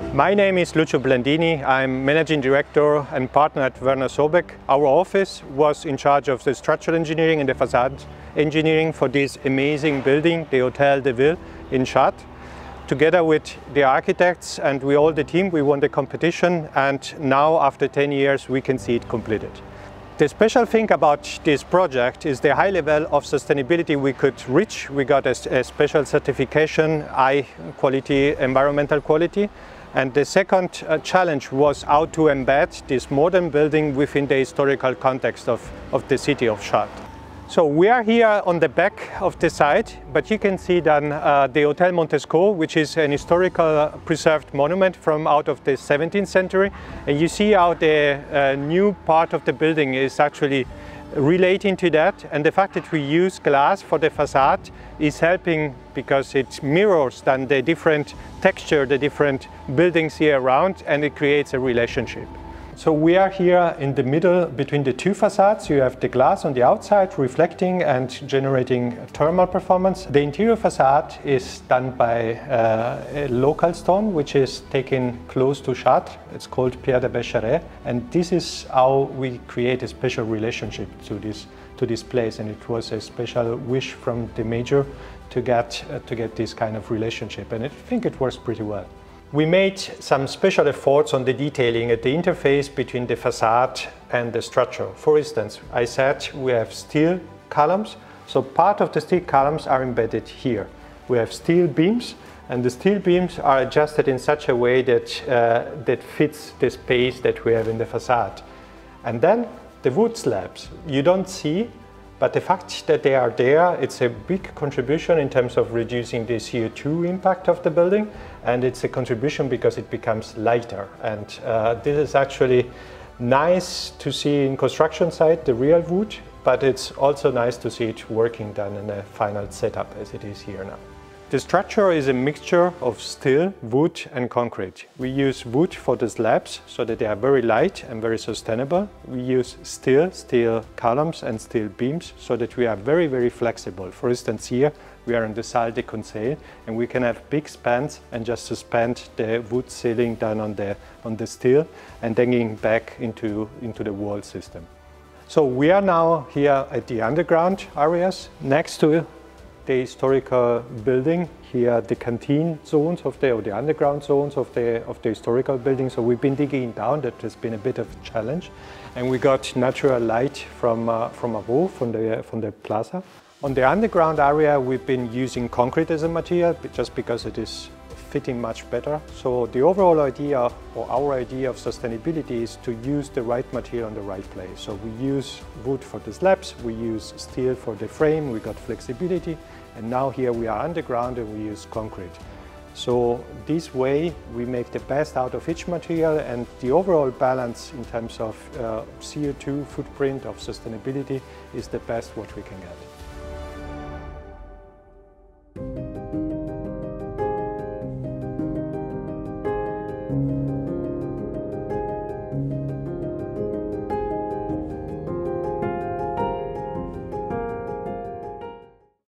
My name is Lucio Blandini. I'm managing director and partner at Werner Sobek. Our office was in charge of the structural engineering and the facade engineering for this amazing building, the Hotel de Ville in Chartres. Together with the architects and we all the team, we won the competition and now after 10 years we can see it completed. The special thing about this project is the high level of sustainability we could reach. We got a, a special certification, high quality, environmental quality. And the second uh, challenge was how to embed this modern building within the historical context of, of the city of Chartres. So we are here on the back of the site, but you can see then uh, the Hotel Montescot, which is an historical preserved monument from out of the 17th century. And you see how the uh, new part of the building is actually relating to that. And the fact that we use glass for the facade is helping because it mirrors then the different texture, the different buildings here around, and it creates a relationship. So we are here in the middle between the two facades. You have the glass on the outside reflecting and generating thermal performance. The interior facade is done by uh, a local stone which is taken close to Chartres. It's called Pierre de Berchères and this is how we create a special relationship to this to this place and it was a special wish from the major to get uh, to get this kind of relationship and I think it works pretty well. We made some special efforts on the detailing at the interface between the facade and the structure. For instance, I said we have steel columns, so part of the steel columns are embedded here. We have steel beams, and the steel beams are adjusted in such a way that, uh, that fits the space that we have in the facade. And then the wood slabs, you don't see but the fact that they are there, it's a big contribution in terms of reducing the CO2 impact of the building. And it's a contribution because it becomes lighter. And uh, this is actually nice to see in construction site, the real wood, but it's also nice to see it working done in a final setup as it is here now. The structure is a mixture of steel, wood and concrete. We use wood for the slabs so that they are very light and very sustainable. We use steel, steel columns and steel beams so that we are very, very flexible. For instance, here we are in the salle de conseil and we can have big spans and just suspend the wood ceiling down on the, on the steel and hanging back into, into the wall system. So we are now here at the underground areas next to the historical building here the canteen zones of the or the underground zones of the of the historical building. So we've been digging down. That has been a bit of a challenge. And we got natural light from uh, from above from the from the plaza. On the underground area we've been using concrete as a material just because it is fitting much better. So the overall idea or our idea of sustainability is to use the right material in the right place. So we use wood for the slabs, we use steel for the frame, we got flexibility, and now here we are underground and we use concrete. So this way we make the best out of each material and the overall balance in terms of uh, CO2 footprint of sustainability is the best what we can get.